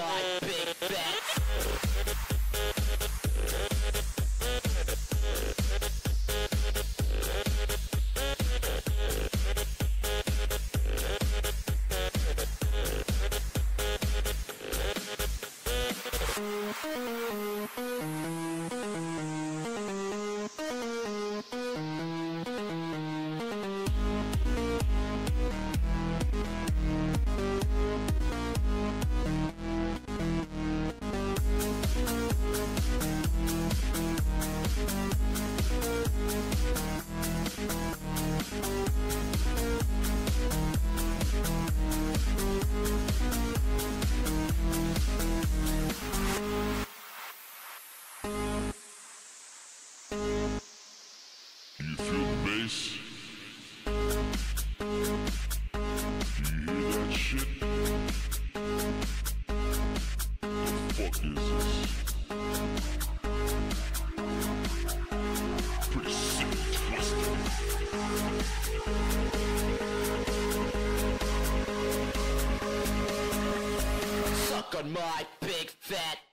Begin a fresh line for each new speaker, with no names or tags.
Big Bets. Suck on my big fat